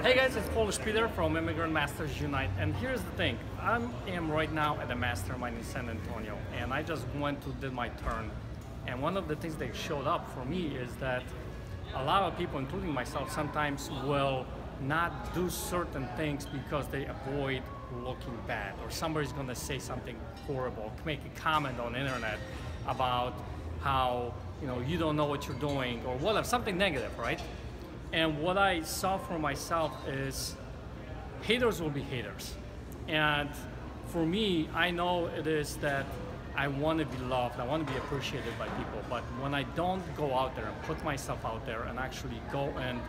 Hey guys, it's Polish Peter from Immigrant Masters Unite, and here's the thing. I am right now at a mastermind in San Antonio, and I just went to did my turn. And one of the things that showed up for me is that a lot of people, including myself, sometimes will not do certain things because they avoid looking bad, or somebody's to say something horrible, make a comment on the internet about how you know you don't know what you're doing or whatever, something negative, right? And what I saw for myself is haters will be haters. And for me, I know it is that I want to be loved, I want to be appreciated by people. But when I don't go out there and put myself out there and actually go and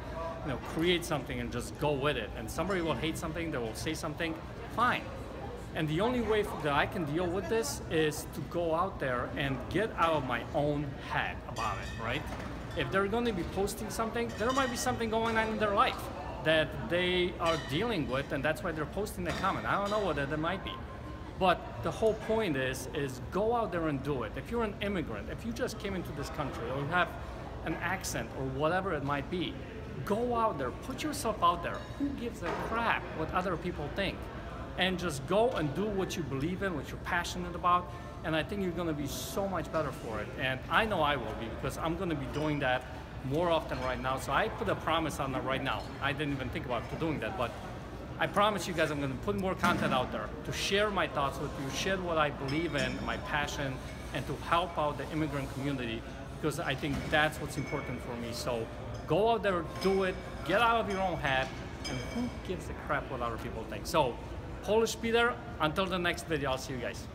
you know create something and just go with it, and somebody will hate something, they will say something, fine. And the only way that I can deal with this is to go out there and get out of my own head about it, right? if they're going to be posting something, there might be something going on in their life that they are dealing with, and that's why they're posting the comment. I don't know what that might be. But the whole point is, is go out there and do it. If you're an immigrant, if you just came into this country, or you have an accent, or whatever it might be, go out there, put yourself out there. Who gives a crap what other people think? And just go and do what you believe in, what you're passionate about, and I think you're going to be so much better for it. And I know I will be because I'm going to be doing that more often right now. So I put a promise on that right now. I didn't even think about doing that, but I promise you guys I'm going to put more content out there to share my thoughts with you, share what I believe in, my passion, and to help out the immigrant community because I think that's what's important for me. So go out there, do it, get out of your own head, and who gives a crap what other people think. So Polish Peter, until the next video, I'll see you guys.